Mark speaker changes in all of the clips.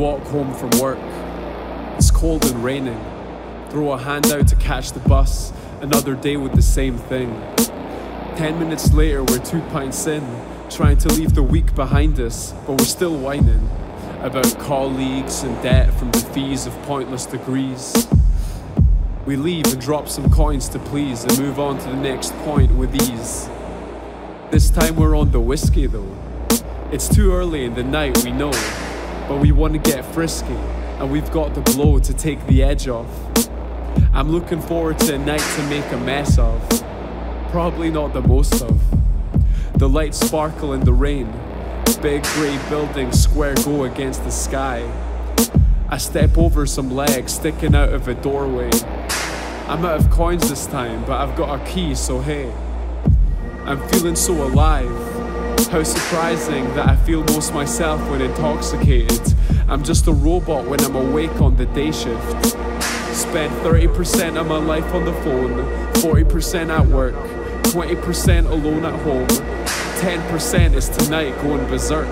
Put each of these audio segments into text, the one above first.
Speaker 1: Walk home from work. It's cold and raining. Throw a hand out to catch the bus. Another day with the same thing. Ten minutes later, we're two pints in, trying to leave the week behind us, but we're still whining about colleagues and debt from the fees of pointless degrees. We leave and drop some coins to please and move on to the next point with ease. This time we're on the whiskey though. It's too early in the night, we know, but we want to get frisky, and we've got the blow to take the edge off. I'm looking forward to a night to make a mess of. Probably not the most of. The lights sparkle in the rain. Big grey buildings square go against the sky. I step over some legs sticking out of a doorway. I'm out of coins this time, but I've got a key, so hey. I'm feeling so alive. How surprising that I feel most myself when intoxicated. I'm just a robot when I'm awake on the day shift. Spend 30% of my life on the phone, 40% at work, 20% alone at home, 10% is tonight going berserk.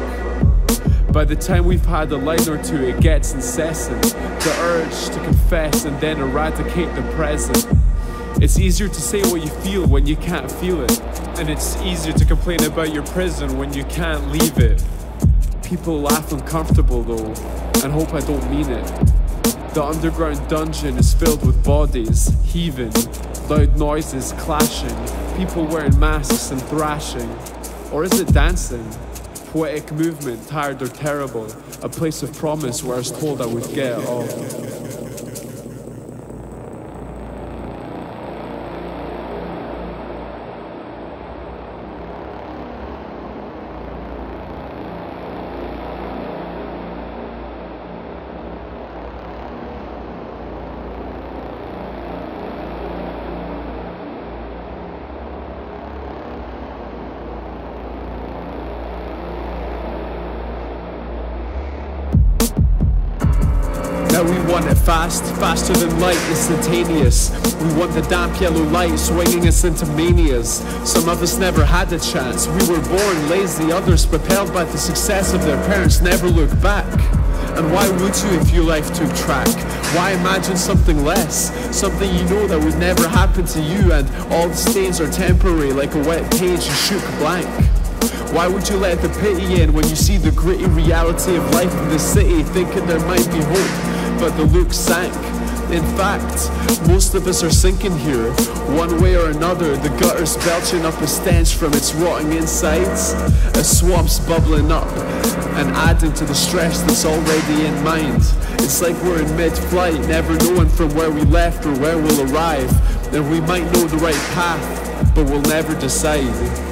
Speaker 1: By the time we've had a line or two, it gets incessant. The urge to confess and then eradicate the present. It's easier to say what you feel when you can't feel it. And it's easier to complain about your prison when you can't leave it. People laugh uncomfortable though, and hope I don't mean it. The underground dungeon is filled with bodies, heaving, loud noises clashing, people wearing masks and thrashing. Or is it dancing? Poetic movement, tired or terrible, a place of promise where I was told I would get it all. We want it fast, faster than light, instantaneous. We want the damp yellow light swinging us into manias. Some of us never had a chance. We were born lazy, others propelled by the success of their parents never look back. And why would you if your life took track? Why imagine something less? Something you know that would never happen to you and all the stains are temporary like a wet page you shook blank. Why would you let the pity in when you see the gritty reality of life in the city, thinking there might be hope, but the look sank? In fact, most of us are sinking here, one way or another. The gutter's belching up a stench from its rotting insides, a swamp's bubbling up and adding to the stress that's already in mind. It's like we're in mid-flight, never knowing from where we left or where we'll arrive. And we might know the right path, but we'll never decide.